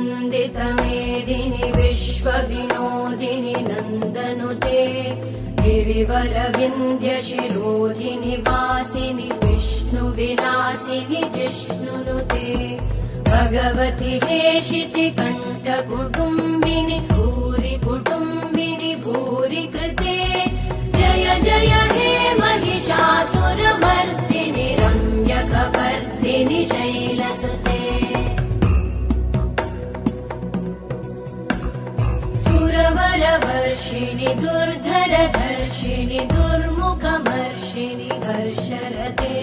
नन्दितमेदिनि विश्वविनोदिनि नन्दनुते गिरिवरविन्द्यशिरोधिनि वासिनि विष्णुविलासिनि जिष्णुनुते भगवति हेशिति कण्ठकुटुम्बिनि भूरि कुटुम्बिनि भूरि कृते जय जय हे महिषासुरमर्दिनि रम्यकपर्दिनि शैलसुते। सुरवरवर्षिणि दुर्धरधर्षिणि दुर्मुखमर्षिणि हर्षरते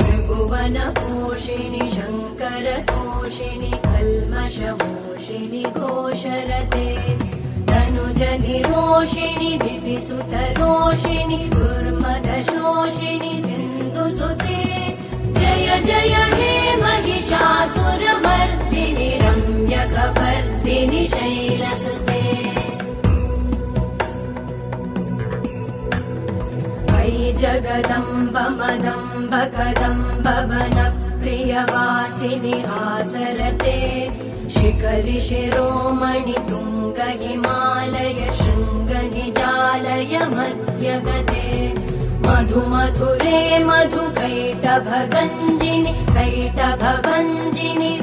त्रिभुवनपोषिणि शङ्करतोषिणि कल्मषमोषिणि घोषरते धनुजनिरोषिणि दितिसुतरोषिणि दुर्मदशोषिणि सिन्धुसुते। जय जय हे महिषासुरमर्दिनि रम्यकपर्दिनि शैलसुते प्रियवासिनि आसरते। शिखरि शिरोमणि तुङ्ग हिमालय शृङ्ग निजालय मध्यगते मधु मधुरे मधु कैटभगञ्जिनि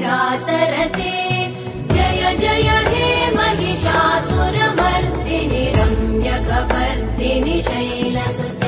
रासरते जय जय हे महिषासुरमर्दिनि रम्यकपर्दिनि शैलसुते